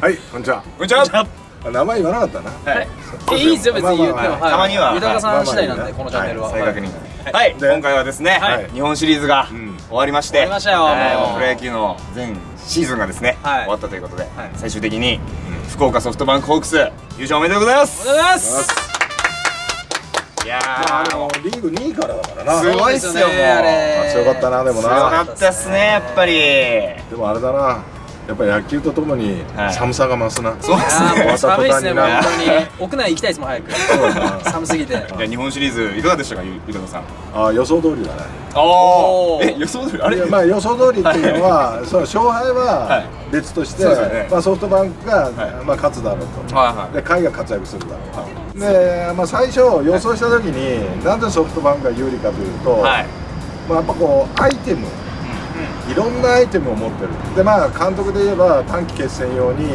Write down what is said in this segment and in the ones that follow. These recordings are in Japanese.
はいこんにちは。こんにちは。名前言わなかったな。はい。えい。いですよ別に言っても、たまには。豊さん次第なんで、はい。このチャンネルは、再確認。はい。今回はですねはい。日本シリーズがうん。終わりまして終わりましたよプロ野球の全シーズンがですねはい。終わったということではい。最終的に福岡ソフトバンクホークス優勝おめでとうございます。おはようございます。いやまああーのリーグ2位からだからな。すごいっすよそう。強かったなでも強なかったっすねやっぱり。でもあれだなやっぱり野球とともにはい。寒さが増すな、そうですね寒いっすねもう。本当に屋内行きたいですもん早く。寒すぎて。いや日本シリーズいかがでしたかゆゆとさん。あ予想通りだね。おー。え予想通り？あれ？まあ予想通りっていうのは、その勝敗ははい。別として、そうですよね。まあ、ソフトバンクが、はい。まあ、勝つだろうと、はいはい。で甲斐が活躍するだろうと、で、まあ、最初予想した時になぜソフトバンクが有利かというと、はい。まあ、やっぱこうアイテムいろんなアイテムを持ってる。でまあ監督で言えば短期決戦用に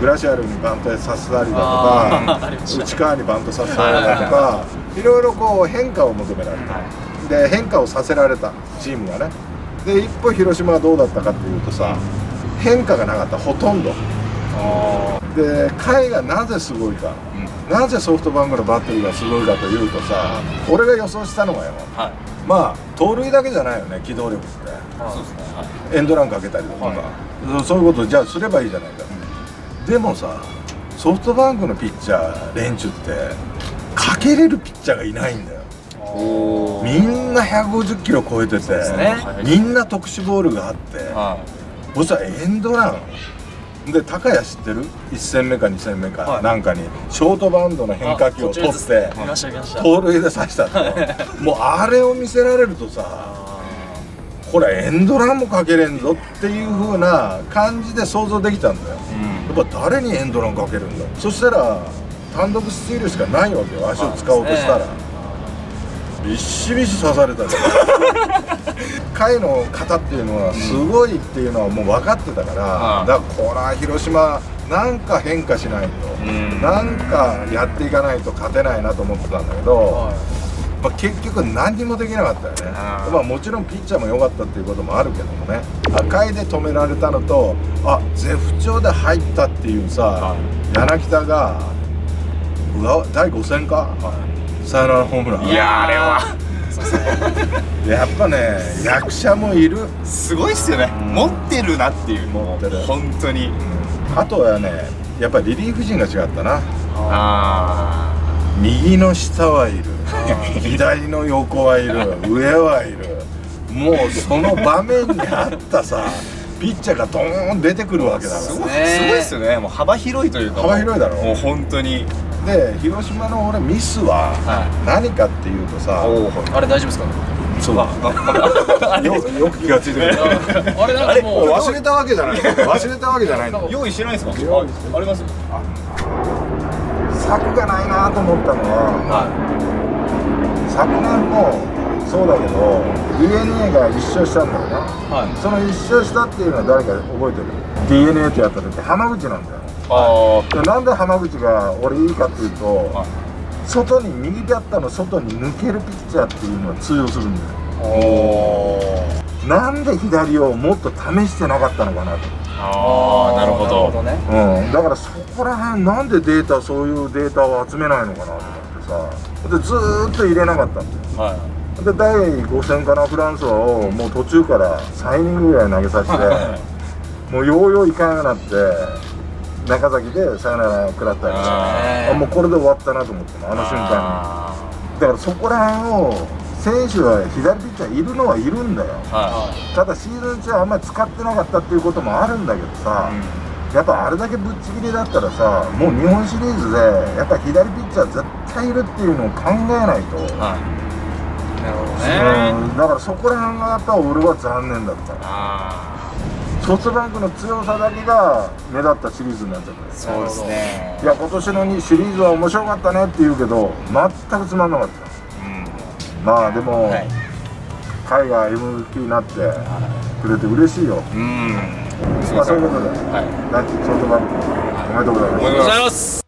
グラシアルにバントさせたりだとか内川にバントさせたりだとかいろいろこう変化を求められた、で変化をさせられたチームがね。で一方広島はどうだったかっていうとさ変化がなかったほとんどで甲斐がなぜすごいか。なぜソフトバンクのバッテリーがすごいかというとさ俺が予想したのがよはい。まあ盗塁だけじゃないよね機動力って。はい。エンドランかけたりだとか、はそういうことじゃあすればいいじゃないか、でもさソフトバンクのピッチャー連中ってかけれるピッチャーがいないんだよ。おみんな150キロ超えてて、ね。みんな特殊ボールがあって、はそしたらエンドランで高谷知ってる？1戦目か2戦目か、はい。なんかにショートバウンドの変化球を取って盗塁で刺したって もうあれを見せられるとさこれエンドランもかけれんぞっていう風な感じで想像できたんだよ。いやっぱ誰にエンドランかけるんだ？そしたら単独スチールしかないわけよ。足を使おうとしたら。ビッシビシ刺されたから回の型っていうのはすごいっていうのはもう分かってたから、うん。だからこれは広島なんか変化しないと、ん。なんかやっていかないと勝てないなと思ってたんだけど、まあ、結局何にもできなかったよね、うん。まあ、もちろんピッチャーも良かったっていうこともあるけどもね。赤いで止められたのとあ絶不調で入ったっていうさ、柳田がうわ第5戦か、サヨナラホームラン。いやーあれはやっぱね役者もいる。すごいっすよね。持ってるなっていう。持ってる。本当に。あとはねやっぱりリリーフ陣が違ったな。あ右の下はいる。左の横はいる。上はいる。もうその場面に合ったさピッチャーがドーン出てくるわけだかあすごいっすよね。もう幅広いというか。幅広いだろ。もう本当に。らで広島の俺ミスはは何かっていうとさ、あれ大丈夫ですか？そう。だ よよく気がついてくれた。あれなんかもう忘れたわけじゃない。忘れたわけじゃない。用意してないですか？用意ああります策がないなと思ったのはは昨年もそうだけど DNA が一勝したんだよな、はい。その一勝したっていうのは誰か覚えてる？DNA ってやった時浜口なんだよあでなんで浜口が俺いいかっていうと、はい。外に右バッターの外に抜けるピッチャーっていうのは通用するんだよ。なんで左をもっと試してなかったのかなと、ああなるほど。ね。うん、だからそこら辺なんでデータそういうデータを集めないのかなと思ってさ。でずーっと入れなかったんだよはで第5戦かなフランスはをもう途中から3イニングぐらい投げさせて もうようよういかなくなって中崎でサヨナラ食らったりああもうこれで終わったなと思ってのあの瞬間あにだからそこら辺を選手は左ピッチャーいるのはいるんだよ。ーはただシーズン中はあんまり使ってなかったっていうこともあるんだけどさ、やっぱあれだけぶっちぎりだったらさもう日本シリーズでやっぱ左ピッチャー絶対いるっていうのを考えないと、いはい。なるほどね。うんだからそこら辺がやっぱ俺は残念だった。あソフトバンクの強さだけが目立ったシリーズになっちゃったそうですね。いや今年のにシリーズは面白かったねって言うけど全くつまんなかった。うん。まあでも、はい。海外 MVP になってくれて嬉しいよ、うん。まあそういうことで、はい。ランチソフトバンクおめでとうございます